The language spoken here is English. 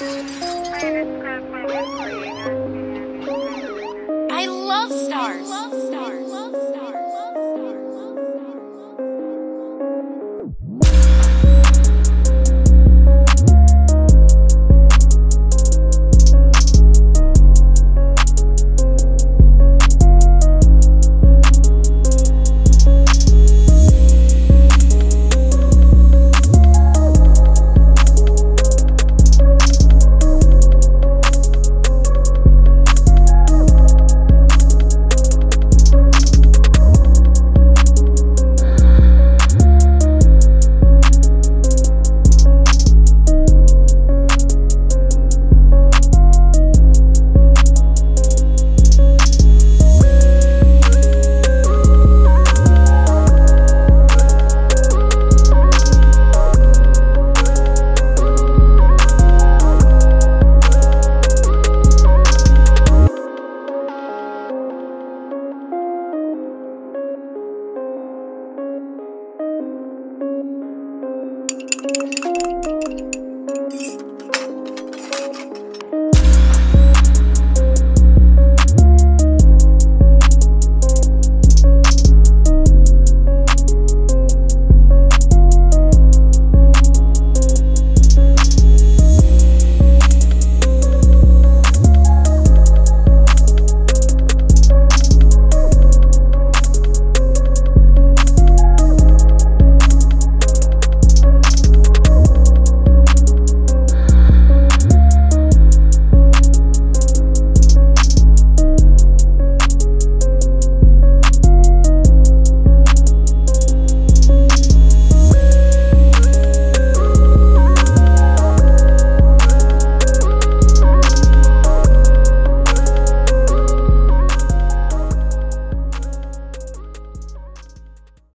I love stars.